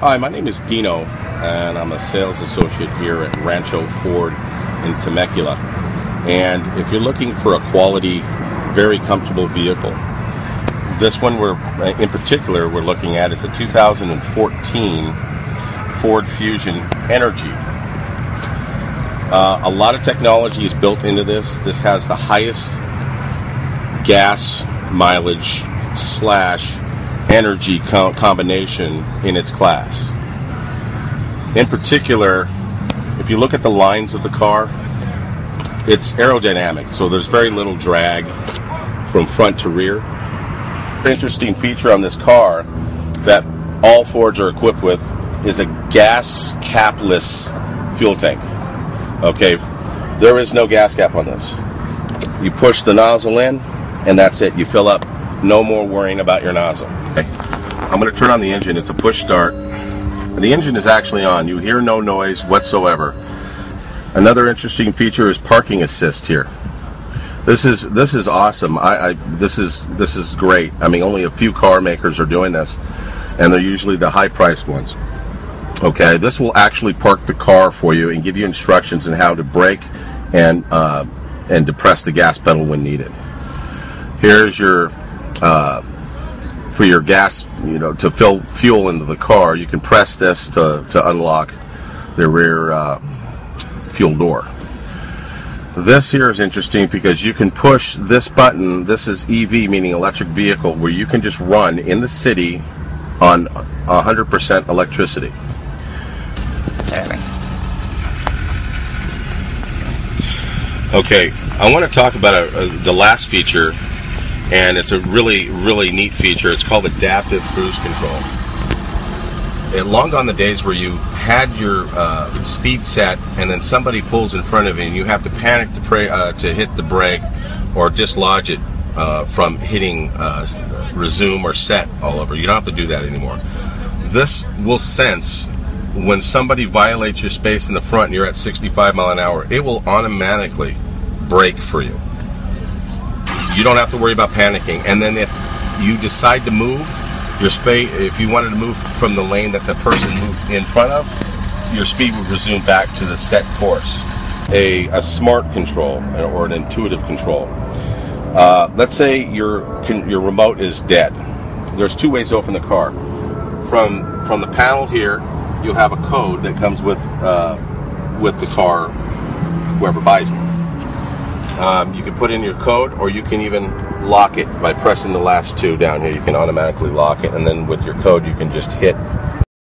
Hi, my name is Dino, and I'm a sales associate here at Rancho Ford in Temecula. And if you're looking for a quality, very comfortable vehicle, this one we're in particular we're looking at is a 2014 Ford Fusion Energi. Uh, a lot of technology is built into this. This has the highest gas mileage slash energy co- combination in its class. In particular, if you look at the lines of the car, it's aerodynamic, so there's very little drag from front to rear. Interesting feature on this car that all Fords are equipped with is a gas capless fuel tank. Okay, there is no gas cap on this. You push the nozzle in, and that's it. You fill up. No more worrying about your nozzle. Okay. I'm going to turn on the engine. It's a push start. The engine is actually on. You hear no noise whatsoever. Another interesting feature is parking assist here. This is this is awesome. I, I this is this is great. I mean, only a few car makers are doing this, and they're usually the high-priced ones. Okay, this will actually park the car for you and give you instructions on how to brake and uh, and depress the gas pedal when needed. Here's your uh, for your gas, you know, to fill fuel into the car. You can press this to to unlock the rear uh, fuel door. This here is interesting because you can push this button. This is EV, meaning electric vehicle, where you can just run in the city on 100% electricity. Sorry. Okay, I want to talk about a, a, the last feature, and it's a really, really neat feature. It's called adaptive cruise control. It long gone the days where you had your uh, speed set, and then somebody pulls in front of you, and you have to panic to pray uh, to hit the brake or dislodge it uh, from hitting uh, resume or set all over. You don't have to do that anymore. This will sense when somebody violates your space in the front and you're at 65 mile an hour, it will automatically brake for you. You don't have to worry about panicking. And then if you decide to move your space, if you wanted to move from the lane that the person moved in front of, your speed would resume back to the set course. A, a smart control or an intuitive control. Uh, let's say your your remote is dead. There's two ways to open the car. From from the panel here, you'll have a code that comes with uh, with the car, whoever buys. Um, you can put in your code, or you can even lock it by pressing the last two down here. You can automatically lock it, and then with your code, you can just hit